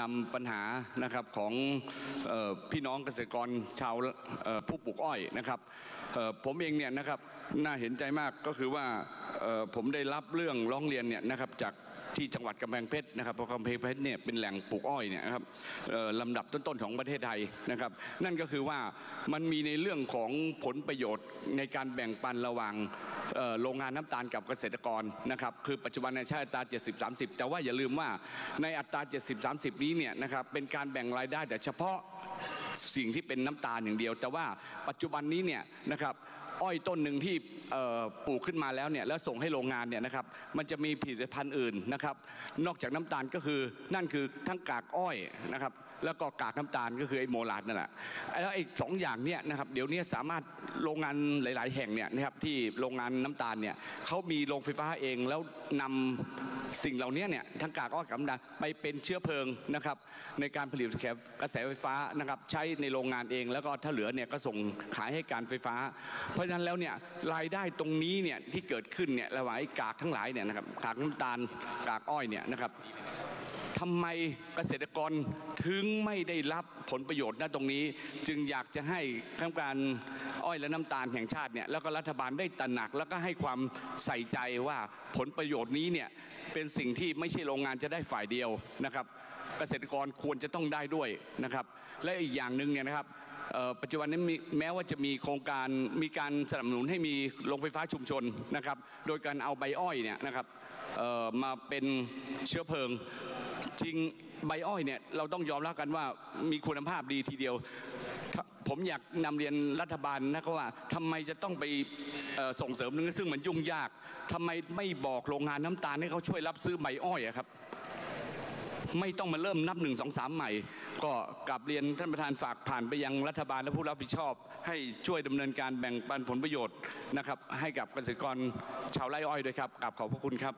นำปัญหานะครับของออพี่น้องเกษตรกรชาวผู้ปลูกอ้อยนะครับผมเองเนี่ยนะครับน่าเห็นใจมากก็คือว่า ผมได้รับเรื่องร้องเรียนเนี่ยนะครับจากที่จังหวัดกำแพงเพชรนะครับเพราะกำแพงเพชรเนี่ยเป็นแหล่งปลูกอ้อยเนี่ยนะครับลำดับต้นๆของประเทศไทยนะครับ นั่นก็คือว่ามันมีในเรื่องของผลประโยชน์ในการแบ่งปันระหว่างโรงงานน้ำตาลกับเกษตรกรนะครับคือปัจจุบันในใช้อัตรา 70 30 แต่ว่าอย่าลืมว่าในอัตรา 70 30 นี้เนี่ยนะครับเป็นการแบ่งรายได้แต่เฉพาะสิ่งที่เป็นน้ำตาลอย่างเดียว แต่ว่าปัจจุบันนี้เนี่ยนะครับ อ้อยต้นหนึ่งที่ปลูกขึ้นมาแล้วเนี่ยแล้วส่งให้โรงงานเนี่ยนะครับมันจะมีผลิตภัณฑ์อื่นนะครับนอกจากน้ำตาลก็คือนั่นคือทั้งกากอ้อยนะครับ แล้วก็กากน้ำตาลก็คือไอ้โมลาดนั่นแหละแล้วไอ้สองอย่างเนี่ยนะครับเดี๋ยวนี้สามารถโรงงานหลาย ๆ แห่งเนี่ยนะครับที่โรงงานน้ำตาลเนี่ยเขามีโรงไฟฟ้าเองแล้วนำสิ่งเหล่านี้เนี่ยทั้งกากอ้อยกับน้ำตาลไปเป็นเชื้อเพลิงนะครับในการผลิตกระแสไฟฟ้านะครับใช้ในโรงงานเอง แล้วก็ถ้าเหลือเนี่ยก็ส่งขายให้การไฟฟ้า เพราะฉะนั้นแล้วเนี่ยรายได้ตรงนี้เนี่ยที่เกิดขึ้นเนี่ยระหว่างไอ้กากทั้งหลายเนี่ยนะครับกากน้ำตาลกากอ้อยเนี่ยนะครับ ทำไมเกษตรกรถึงไม่ได้รับผลประโยชน์ณตรงนี้ จึงอยากจะให้ข้าการอ้อยและน้ำตาลแห่งชาติเนี่ยแล้วก็รัฐบาลได้ตระหนัก แล้วก็ให้ความใส่ใจว่าผลประโยชน์นี้เนี่ยเป็นสิ่งที่ไม่ใช่โรงงานจะได้ฝ่ายเดียวนะครับ เกษตรกรควรจะต้องได้ด้วยนะครับ และอีกอย่างหนึ่งเนี่ยนะครับปัจจุบันนี้แม้ว่าจะมีโครงการมีการสนับสนุนให้มีโรงไฟฟ้าชุมชนนะครับ โดยการเอาใบอ้อยเนี่ยนะครับมาเป็นเชื้อเพลิง จริงใบอ้อยเนี่ยเราต้องยอมรับกันว่ามีคุณภาพดีทีเดียว ผมอยากนำเรียนรัฐบาลนะครับว่าทำไมจะต้องไปส่งเสริมนึงซึ่งมันยุ่งยากทำไมไม่บอกโรงงานน้ำตาลให้เขาช่วยรับซื้อใบอ้อยอะครับ ไม่ต้องมาเริ่มนับหนึ่งสองสามใหม่ ก็กลับเรียนท่านประธานฝากผ่านไปยังรัฐบาลและผู้รับผิดชอบ ให้ช่วยดำเนินการแบ่งปันผลประโยชน์นะครับ ให้กับเกษตรกรชาวไร่อ้อยด้วยครับกลับขอบพระคุณครับ